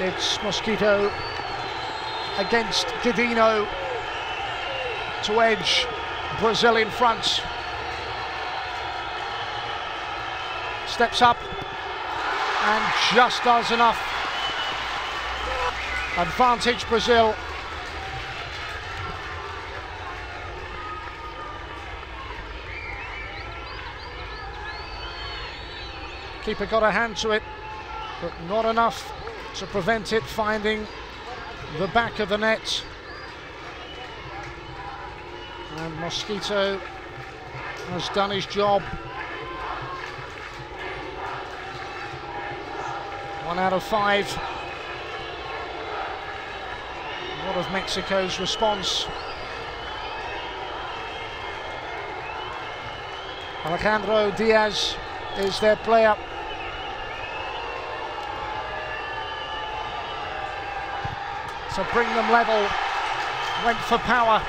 It's Mosquito against Gudiño to edge Brazil in front. Steps up and just does enough. Advantage Brazil. Keeper got a hand to it, but not enough to prevent it finding the back of the net. And Mosquito has done his job. One out of five. What of Mexico's response? Alejandro Diaz is their player. To bring them level, went for power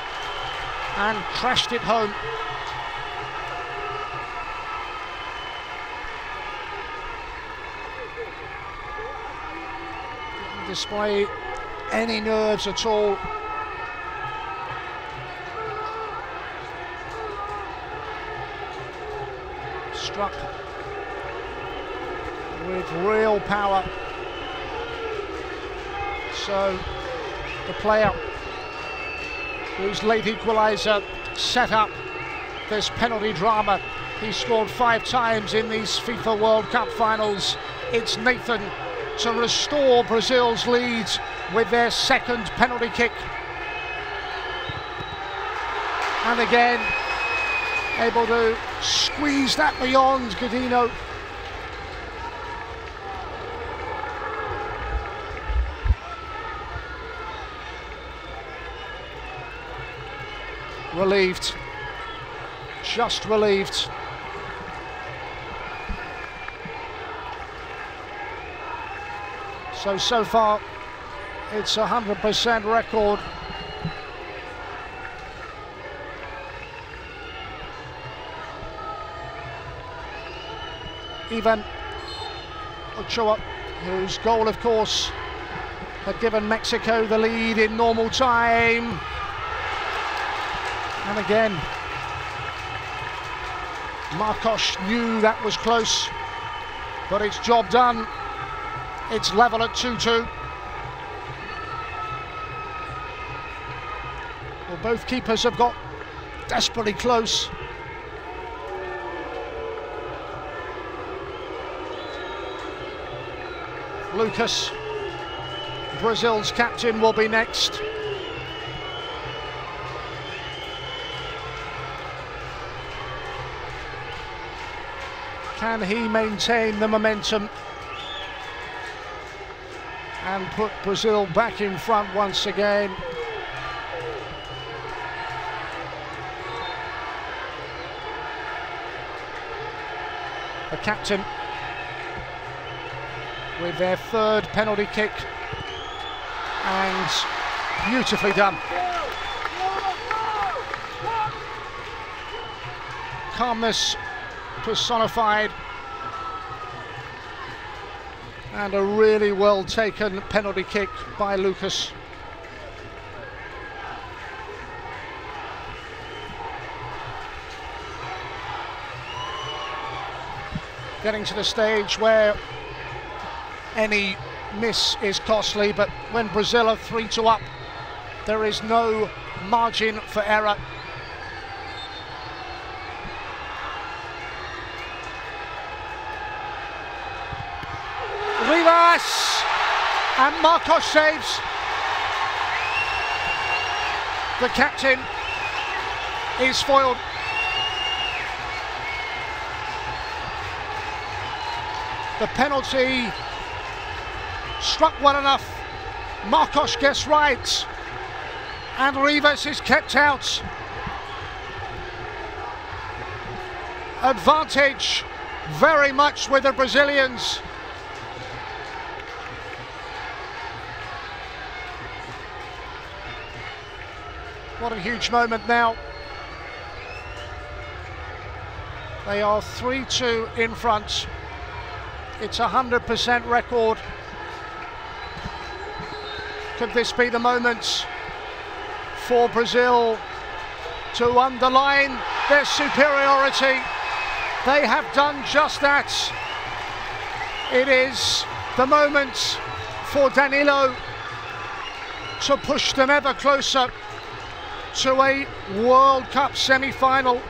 and crashed it home. Didn't display any nerves at all. Struck with real power. So the player whose late equaliser set up this penalty drama. He scored five times in these FIFA World Cup finals. It's Nathan to restore Brazil's lead with their second penalty kick. And again, able to squeeze that beyond Gudiño. Relieved, just relieved. So, so far, it's a 100% record. Ivan Ochoa, whose goal, of course, had given Mexico the lead in normal time. And again, Marcos knew that was close, but it's job done. It's level at 2-2. Well, both keepers have got desperately close. Lucas, Brazil's captain, will be next. Can he maintain the momentum and put Brazil back in front once again? The captain with their third penalty kick and beautifully done. Calmness personified and a really well taken penalty kick by Lucas. Getting to the stage where any miss is costly, but when Brazil are 3 to up, there is no margin for error. Rivas and Marcos saves. The captain is foiled. The penalty struck well enough. Marcos gets right. And Rivas is kept out. Advantage very much with the Brazilians. What a huge moment now. They are 3-2 in front. It's a 100% record. Could this be the moment for Brazil to underline their superiority? They have done just that. It is the moment for Danilo to push them ever closer to a World Cup semi final.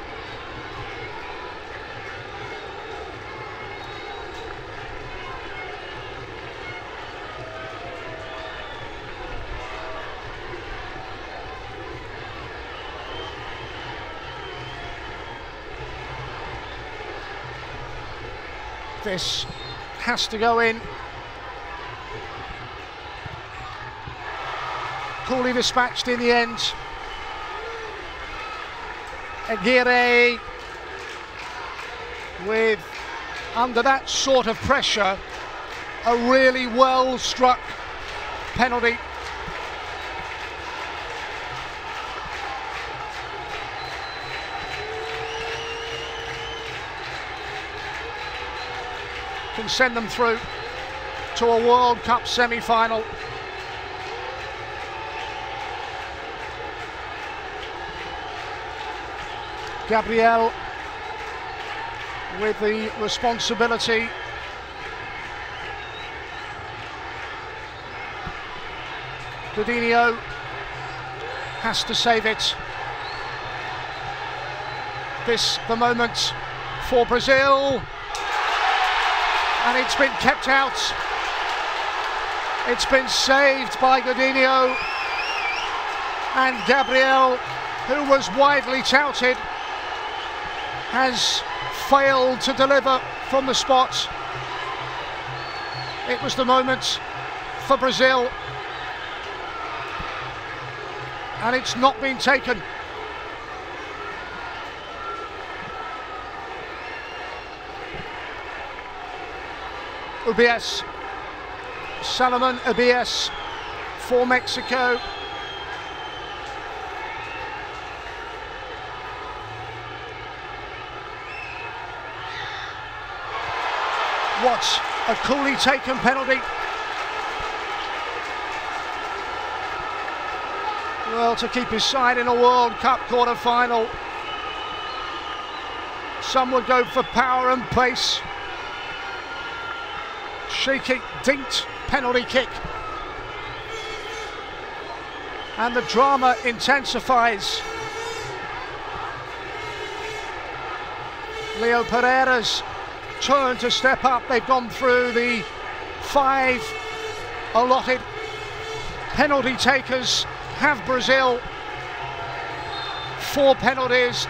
This has to go in. Coolly dispatched in the end. Aguirre with, under that sort of pressure, a really well struck penalty. Can send them through to a World Cup semi Gabriel with the responsibility. Gudiño has to save it. This the moment for Brazil. And it's been kept out. It's been saved by Gudiño. And Gabriel, who was widely touted, has failed to deliver from the spot. It was the moment for Brazil. And it's not been taken. Wbias, Salomon Wbias for Mexico. What a coolly taken penalty. Well, to keep his side in a World Cup quarter final. Some would go for power and pace. Shaky, dinked penalty kick. And the drama intensifies. Leo Pereira's turn to step up. They've gone through the five allotted penalty takers. Have Brazil four penalties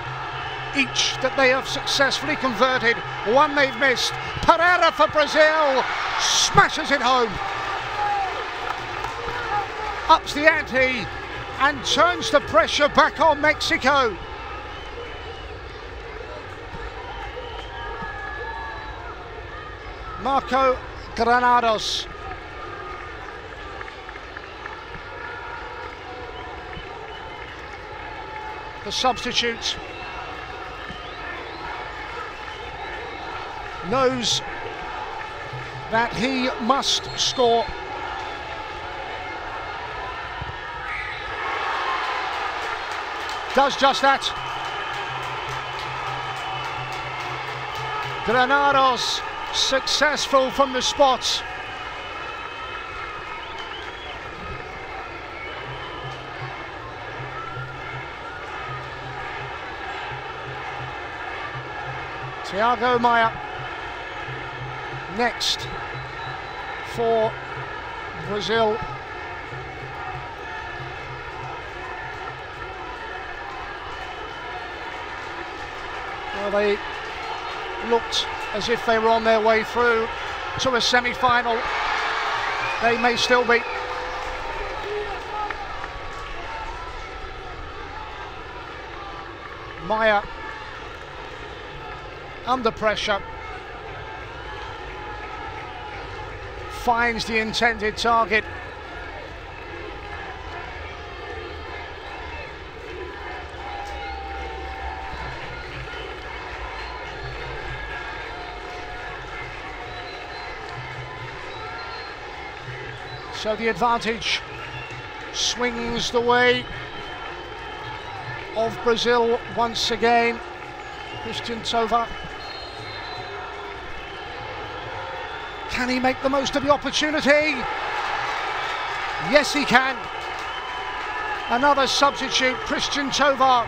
each that they have successfully converted. One they've missed. Pereira for Brazil smashes it home. Ups the ante and turns the pressure back on Mexico. Marco Granados. The substitute knows that he must score. Does just that. Granados successful from the spot. Thiago Maia next for Brazil. Well, they looked as if they were on their way through to a semi-final. They may still be. Maia under pressure finds the intended target So the advantage swings the way of Brazil once again. Christian Tovar. Can he make the most of the opportunity? Yes, he can. Another substitute, Christian Tovar,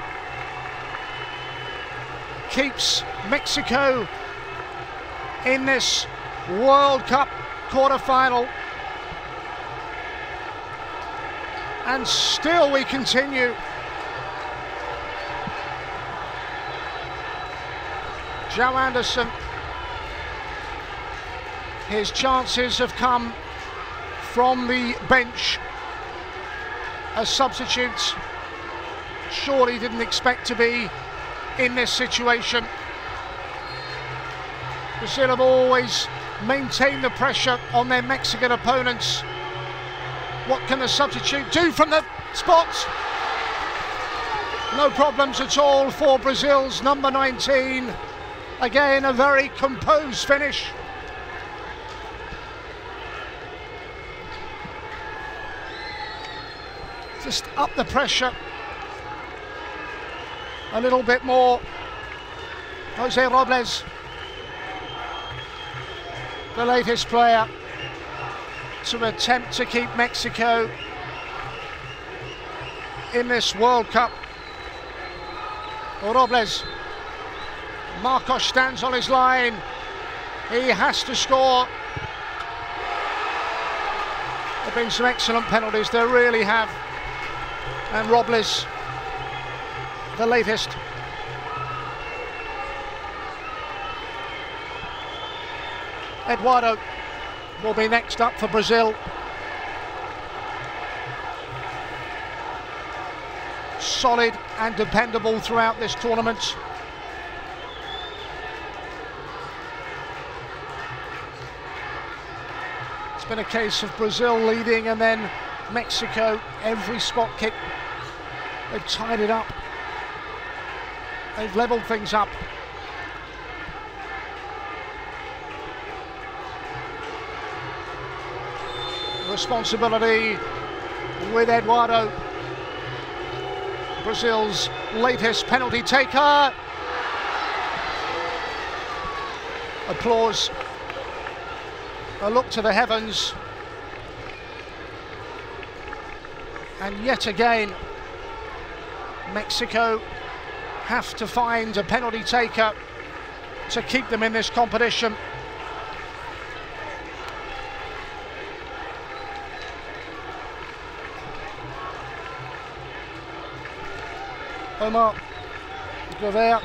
keeps Mexico in this World Cup quarter-final. And still we continue. Joanderson, his chances have come from the bench as substitutes. Surely didn't expect to be in this situation. Brazil have always maintained the pressure on their Mexican opponents. What can the substitute do from the spots? No problems at all for Brazil's number 19. Again, a very composed finish. Just up the pressure a little bit more. Jose Robles, the latest player to attempt to keep Mexico in this World Cup. Robles Marcos stands on his line. He has to score. There have been some excellent penalties, there really have. And Robles, the latest. Eduardo will be next up for Brazil. Solid and dependable throughout this tournament. It's been a case of Brazil leading and then Mexico, every spot kick. They've tied it up. They've levelled things up. Responsibility with Eduardo. Brazil's latest penalty taker. Applause a look to the heavens. And yet again, Mexico have to find a penalty taker to keep them in this competition. Omar Govea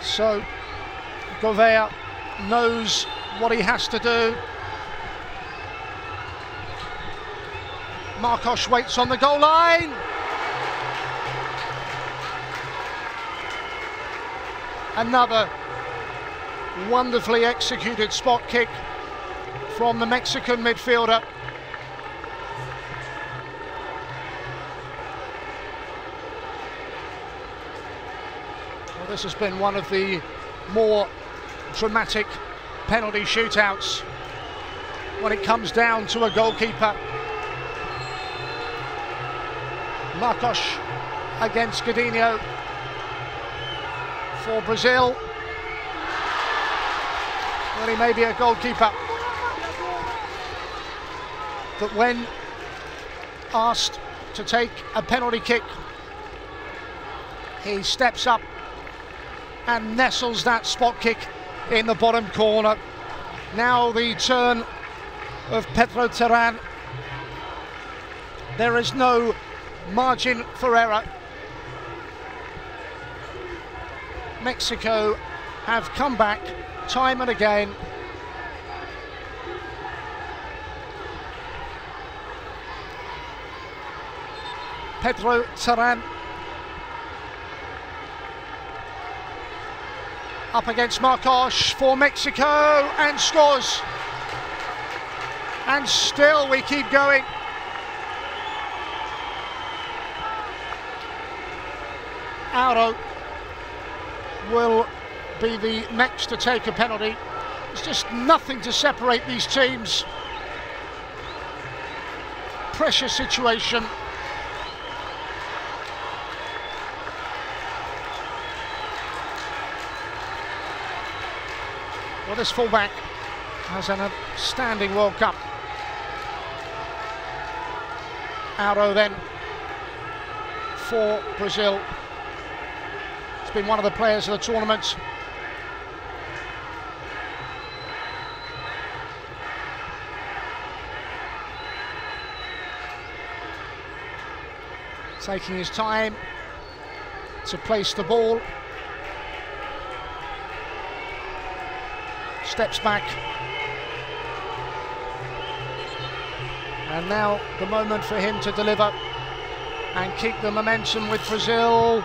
So Govea knows what he has to do. Marcos waits on the goal line. Another wonderfully executed spot kick from the Mexican midfielder. Well, This has been one of the more dramatic penalty shootouts when it comes down to a goalkeeper. Marcos against Gudiño for Brazil. Well, he may be a goalkeeper, but when asked to take a penalty kick, he steps up and nestles that spot kick in the bottom corner. Now the turn of Pedro Terán. There is no margin for error. Mexico have come back time and again. Pedro Terán up against Marcos for Mexico and scores. And still we keep going. Auro will be the next to take a penalty. There's just nothing to separate these teams. Pressure situation. Well, this fullback has an outstanding World Cup. Auro then for Brazil. It's been one of the players of the tournament. Taking his time to place the ball. Steps back. And now the moment for him to deliver and keep the momentum with Brazil.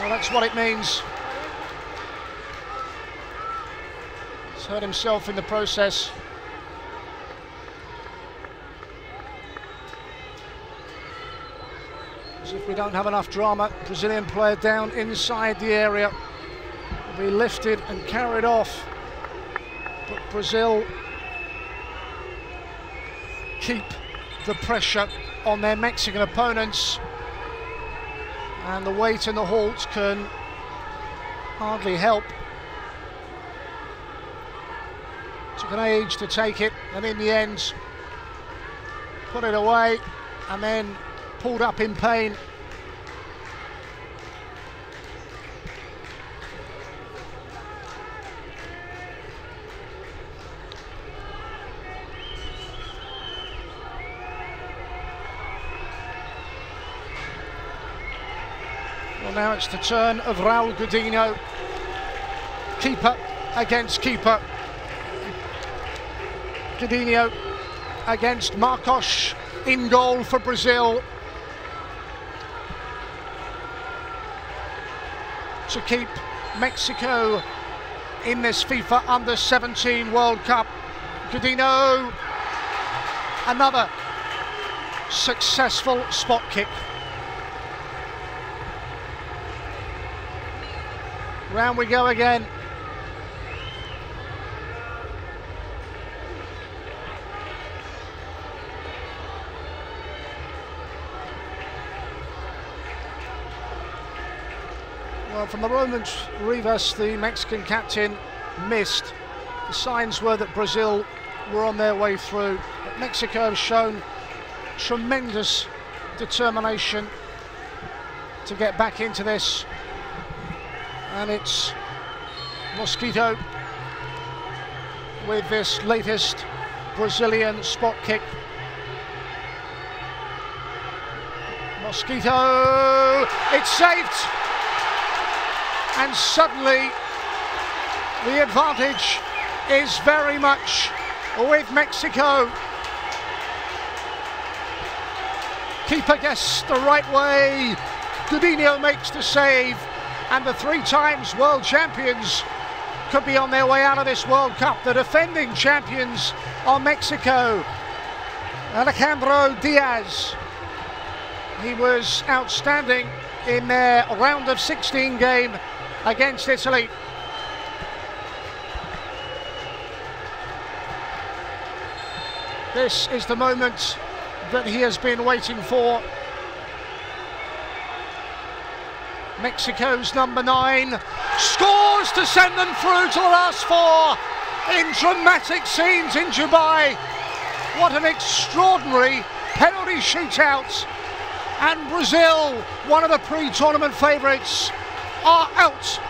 Well, that's what it means. He's hurt himself in the process. As if we don't have enough drama, Brazilian player down inside the area be lifted and carried off. But Brazil keep the pressure on their Mexican opponents and the weight and the halt can hardly help. Took an age to take it and in the end put it away and then pulled up in pain now it's the turn of Raul Gudiño. Keeper against keeper. Gudiño against Marcos in goal for Brazil. To keep Mexico in this FIFA Under 17 World Cup. Gudiño, another successful spot kick. Round we go again. Well, from the moment Rivas, the Mexican captain, missed, the signs were that Brazil were on their way through. But Mexico have shown tremendous determination to get back into this and it's Mosquito with this latest Brazilian spot kick. Mosquito, it's saved! And suddenly the advantage is very much with Mexico. Keeper guessed the right way. Gudiño makes the save and the three times world champions could be on their way out of this World Cup. The defending champions are Mexico. Alejandro Diaz. He was outstanding in their round of 16 game against Italy. This is the moment that he has been waiting for Mexico's number nine scores to send them through to the last four in dramatic scenes in Dubai. What an extraordinary penalty shootout. And Brazil, one of the pre tournament favourites, are out